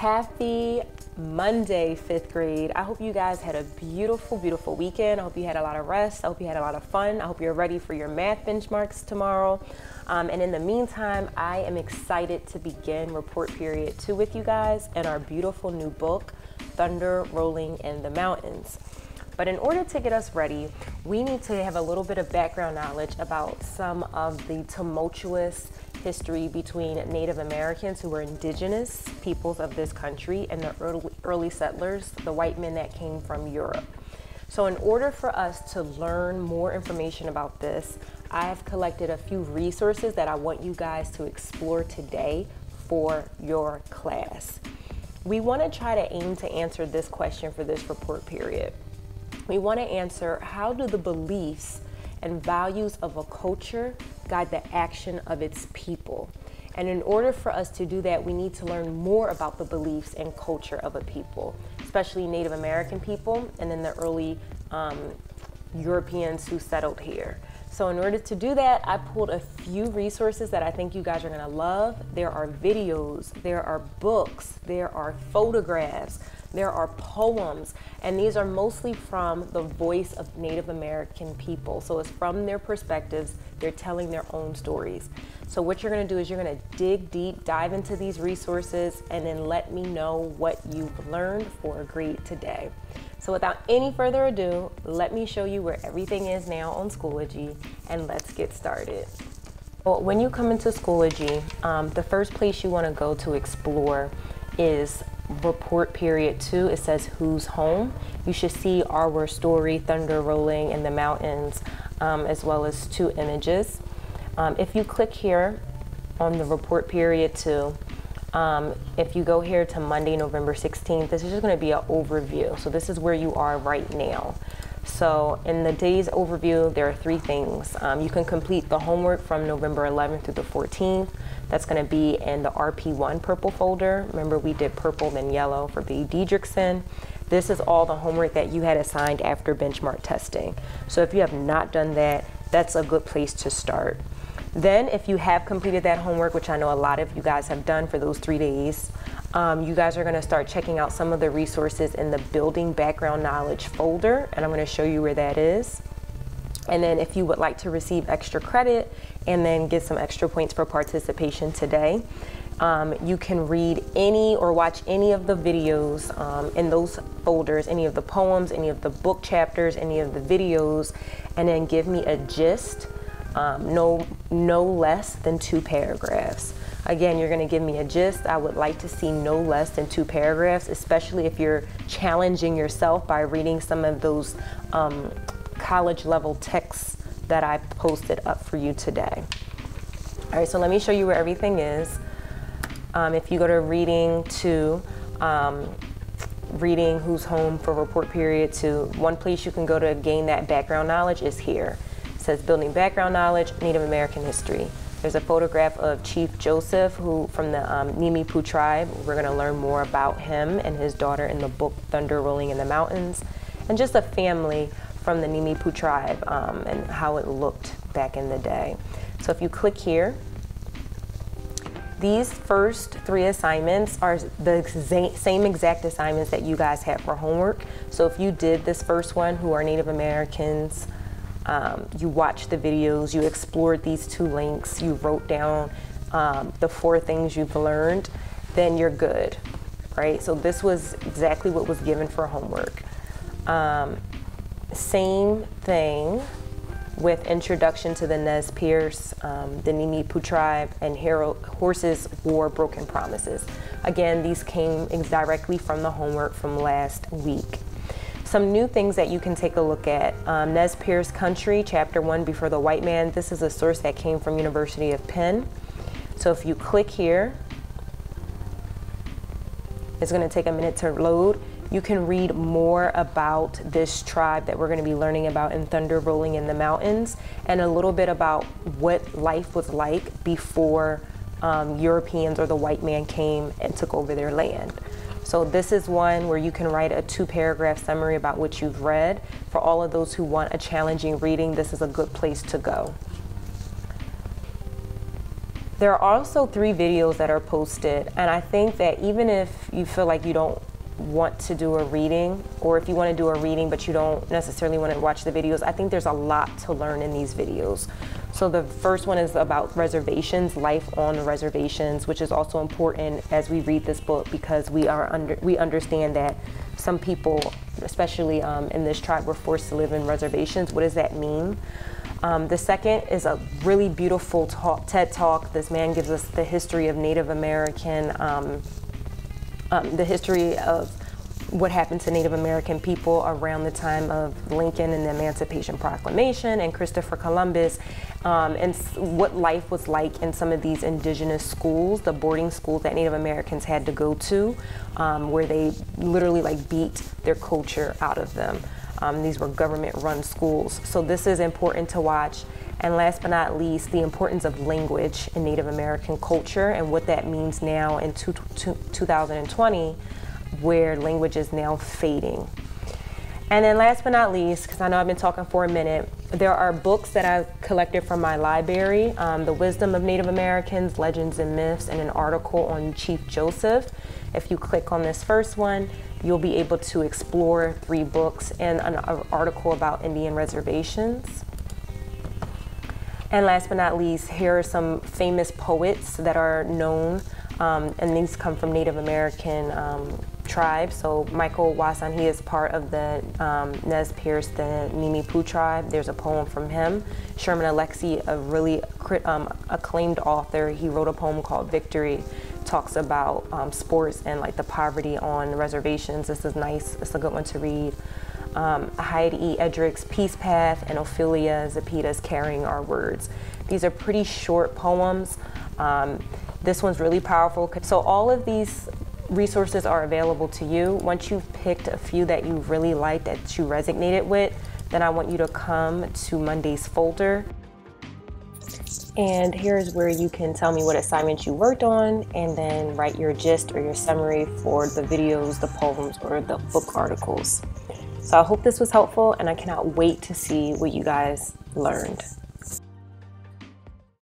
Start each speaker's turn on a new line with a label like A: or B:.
A: Happy Monday, fifth grade. I hope you guys had a beautiful, beautiful weekend. I hope you had a lot of rest. I hope you had a lot of fun. I hope you're ready for your math benchmarks tomorrow. Um, and in the meantime, I am excited to begin report period two with you guys and our beautiful new book, Thunder Rolling in the Mountains. But in order to get us ready, we need to have a little bit of background knowledge about some of the tumultuous history between Native Americans who were indigenous peoples of this country and the early, early settlers, the white men that came from Europe. So, in order for us to learn more information about this, I have collected a few resources that I want you guys to explore today for your class. We want to try to aim to answer this question for this report period. We want to answer how do the beliefs and values of a culture guide the action of its people. And in order for us to do that, we need to learn more about the beliefs and culture of a people, especially Native American people and then the early um, Europeans who settled here. So, in order to do that, I pulled a few resources that I think you guys are gonna love. There are videos, there are books, there are photographs, there are poems, and these are mostly from the voice of Native American people. So it's from their perspectives, they're telling their own stories. So what you're gonna do is you're gonna dig deep, dive into these resources, and then let me know what you've learned for grade today. So without any further ado, let me show you where everything is now on Schoology, and let's get started. Well, when you come into Schoology, um, the first place you wanna go to explore is report period two, it says who's home. You should see our story, thunder rolling in the mountains, um, as well as two images. Um, if you click here on the report period two, um, if you go here to Monday, November 16th, this is just going to be an overview. So this is where you are right now. So in the day's overview, there are three things. Um, you can complete the homework from November 11th through the 14th. That's going to be in the RP1 purple folder. Remember, we did purple then yellow for B. Diedrichson. This is all the homework that you had assigned after benchmark testing. So if you have not done that, that's a good place to start. Then, if you have completed that homework, which I know a lot of you guys have done for those three days, um, you guys are going to start checking out some of the resources in the Building Background Knowledge folder, and I'm going to show you where that is. And then if you would like to receive extra credit and then get some extra points for participation today, um, you can read any or watch any of the videos um, in those folders, any of the poems, any of the book chapters, any of the videos, and then give me a gist, um, no, no less than two paragraphs. Again, you're going to give me a gist. I would like to see no less than two paragraphs, especially if you're challenging yourself by reading some of those um, college level texts that I posted up for you today. All right, so let me show you where everything is. Um, if you go to reading to um, reading who's home for report period to one place you can go to gain that background knowledge is here. Says building background knowledge, Native American history. There's a photograph of Chief Joseph, who from the um, Nimiipuu tribe. We're going to learn more about him and his daughter in the book Thunder Rolling in the Mountains, and just a family from the Nimiipuu tribe um, and how it looked back in the day. So if you click here, these first three assignments are the same exact assignments that you guys had for homework. So if you did this first one, who are Native Americans, um, you watched the videos, you explored these two links, you wrote down um, the four things you've learned, then you're good, right? So this was exactly what was given for homework. Um, same thing with introduction to the Nez Perce, um, the Nimiipuu tribe, and Hero, Horses War Broken Promises. Again, these came directly from the homework from last week. Some new things that you can take a look at. Um, Nez Perce Country, Chapter 1, Before the White Man. This is a source that came from University of Penn. So if you click here, it's going to take a minute to load. You can read more about this tribe that we're going to be learning about in Thunder Rolling in the Mountains and a little bit about what life was like before um, Europeans or the white man came and took over their land. So this is one where you can write a two paragraph summary about what you've read. For all of those who want a challenging reading, this is a good place to go. There are also three videos that are posted, and I think that even if you feel like you don't want to do a reading, or if you want to do a reading but you don't necessarily want to watch the videos, I think there's a lot to learn in these videos. So the first one is about reservations, life on reservations, which is also important as we read this book because we are under we understand that some people, especially um, in this tribe, were forced to live in reservations. What does that mean? Um, the second is a really beautiful talk, TED talk. This man gives us the history of Native American, um, um, the history of what happened to Native American people around the time of Lincoln and the Emancipation Proclamation and Christopher Columbus, um, and what life was like in some of these indigenous schools, the boarding schools that Native Americans had to go to, um, where they literally like beat their culture out of them. Um, these were government run schools. So this is important to watch. And last but not least, the importance of language in Native American culture and what that means now in two, two, 2020, where language is now fading. And then last but not least, because I know I've been talking for a minute, there are books that I've collected from my library um, The Wisdom of Native Americans, Legends and Myths, and an article on Chief Joseph. If you click on this first one, you'll be able to explore three books and an article about Indian reservations. And last but not least, here are some famous poets that are known, um, and these come from Native American um, tribes. So Michael Wasson, he is part of the um, Nez Perce, the Nimiipuu tribe. There's a poem from him. Sherman Alexie, a really um, acclaimed author, he wrote a poem called Victory talks about um, sports and like the poverty on reservations. This is nice. It's a good one to read. Um, Heidi E. Erdrich's Peace Path and Ofelia Zepeda's Carrying Our Words. These are pretty short poems. Um, this one's really powerful. So all of these resources are available to you. Once you've picked a few that you really like, that you resonated with, then I want you to come to Monday's folder and here's where you can tell me what assignments you worked on and then write your gist or your summary for the videos, the poems, or the book articles. So I hope this was helpful and I cannot wait to see what you guys learned.